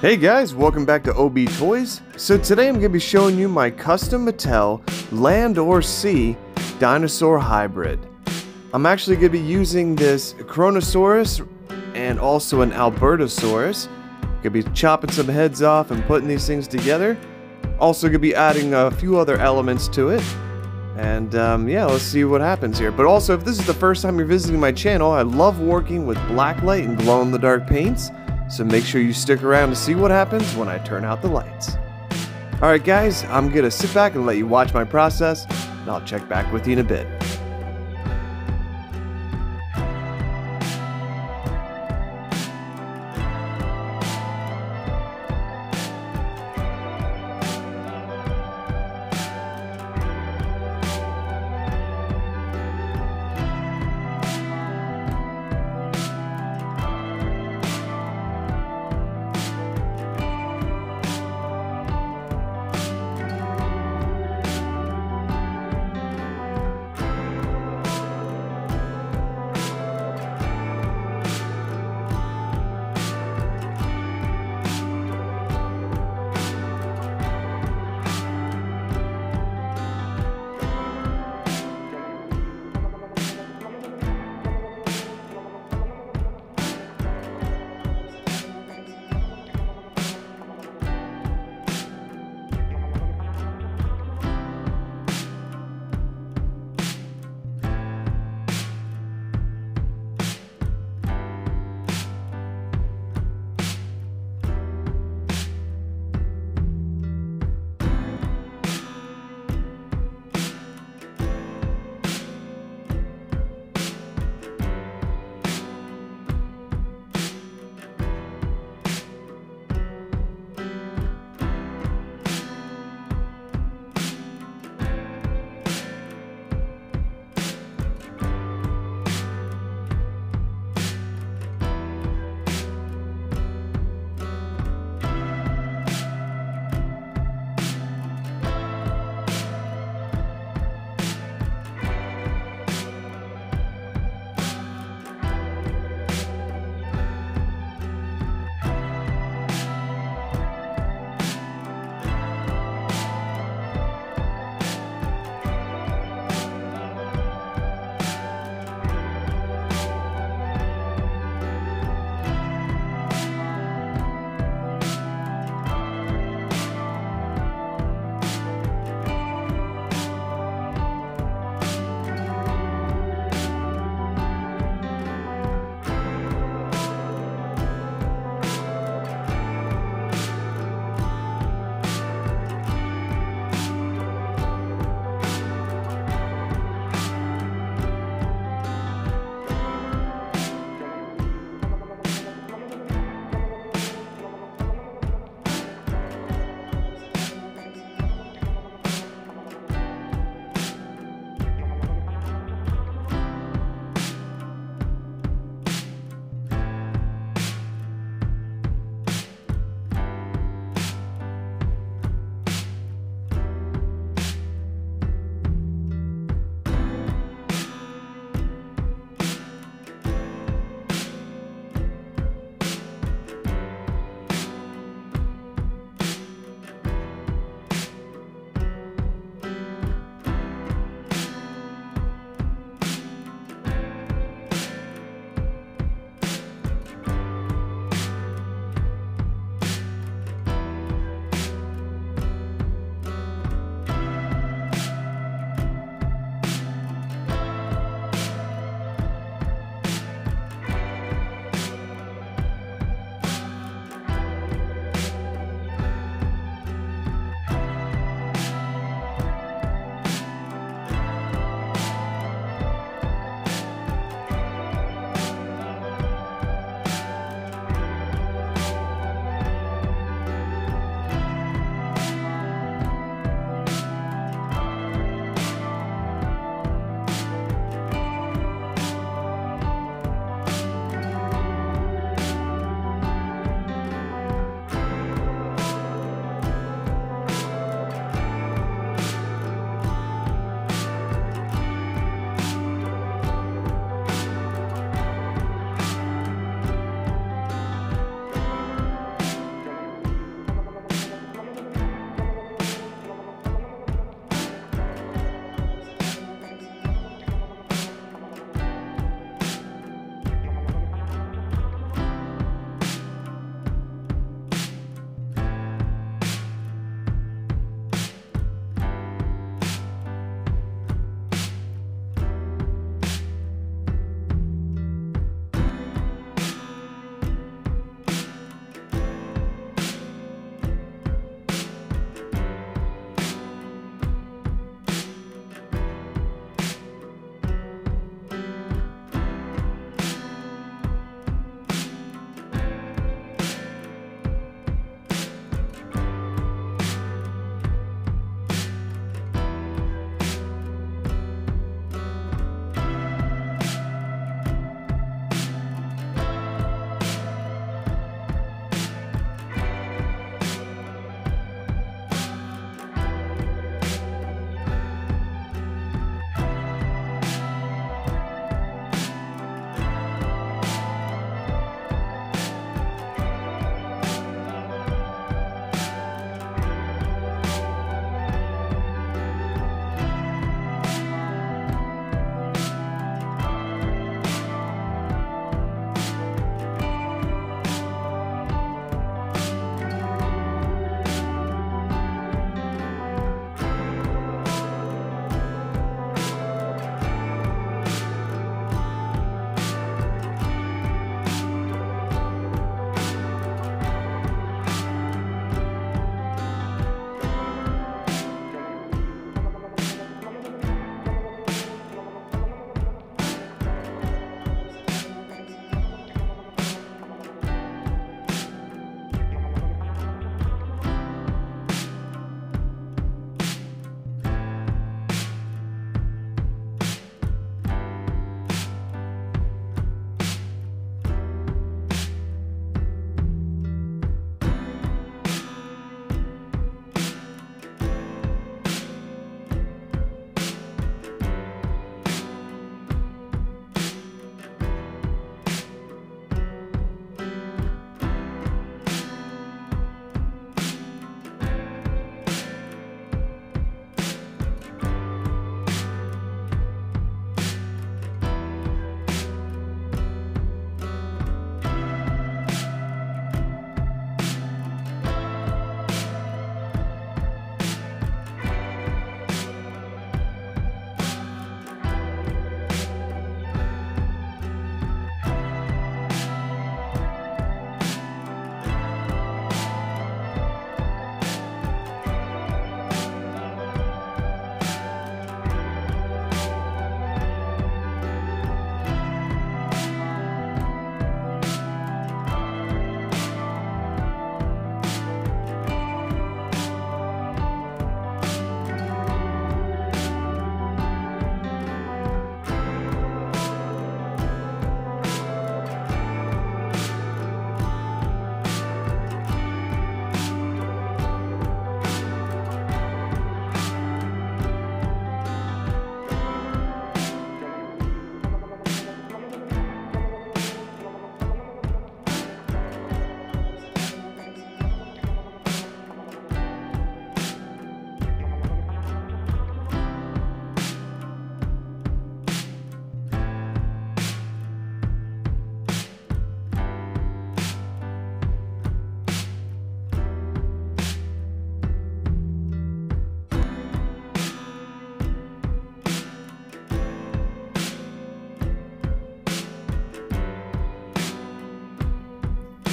Hey guys, welcome back to OB Toys. So today I'm going to be showing you my custom Mattel Land or Sea Dinosaur Hybrid. I'm actually going to be using this Kronosaurus and also an Albertosaurus. Going to be chopping some heads off and putting these things together. Also going to be adding a few other elements to it. And um, yeah, let's see what happens here. But also, if this is the first time you're visiting my channel, I love working with blacklight and glow-in-the-dark paints. So make sure you stick around to see what happens when I turn out the lights. Alright guys, I'm gonna sit back and let you watch my process, and I'll check back with you in a bit.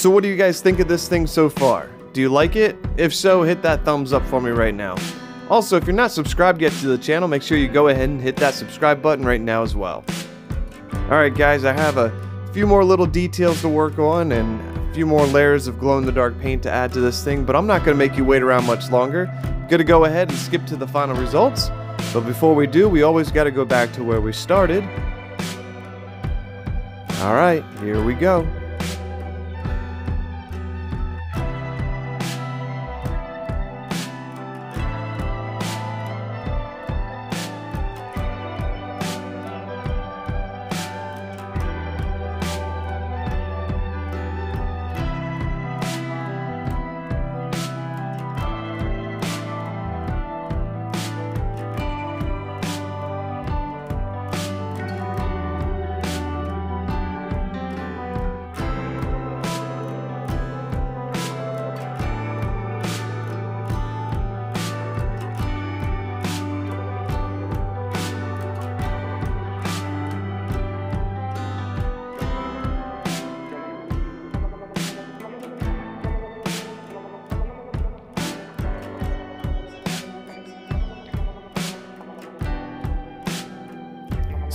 So what do you guys think of this thing so far? Do you like it? If so, hit that thumbs up for me right now. Also, if you're not subscribed yet to the channel, make sure you go ahead and hit that subscribe button right now as well. Alright guys, I have a few more little details to work on and a few more layers of glow-in-the-dark paint to add to this thing, but I'm not going to make you wait around much longer. Gonna go ahead and skip to the final results, but before we do, we always got to go back to where we started. Alright, here we go.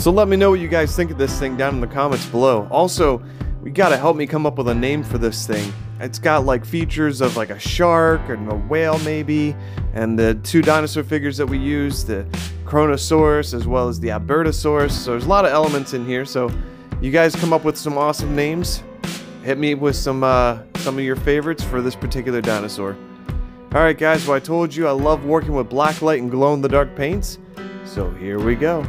So let me know what you guys think of this thing down in the comments below. Also, you gotta help me come up with a name for this thing. It's got like features of like a shark and a whale maybe, and the two dinosaur figures that we use, the Kronosaurus as well as the Albertosaurus. So there's a lot of elements in here. So you guys come up with some awesome names. Hit me with some uh, some of your favorites for this particular dinosaur. Alright guys, well I told you I love working with black light and glow-in-the-dark paints. So here we go.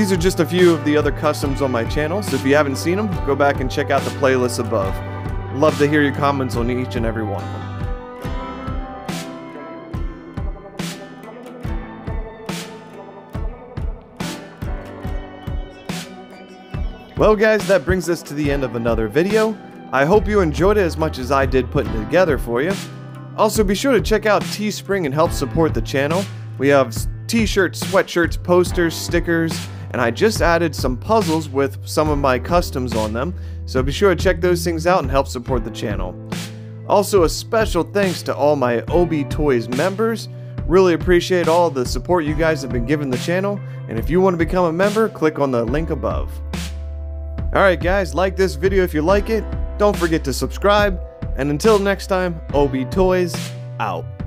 These are just a few of the other customs on my channel, so if you haven't seen them, go back and check out the playlist above. Love to hear your comments on each and every one of them. Well guys, that brings us to the end of another video. I hope you enjoyed it as much as I did putting it together for you. Also be sure to check out Teespring and help support the channel. We have t-shirts, sweatshirts, posters, stickers, and I just added some puzzles with some of my customs on them, so be sure to check those things out and help support the channel. Also, a special thanks to all my OB Toys members. Really appreciate all the support you guys have been giving the channel, and if you want to become a member, click on the link above. Alright guys, like this video if you like it, don't forget to subscribe, and until next time, OB Toys, out.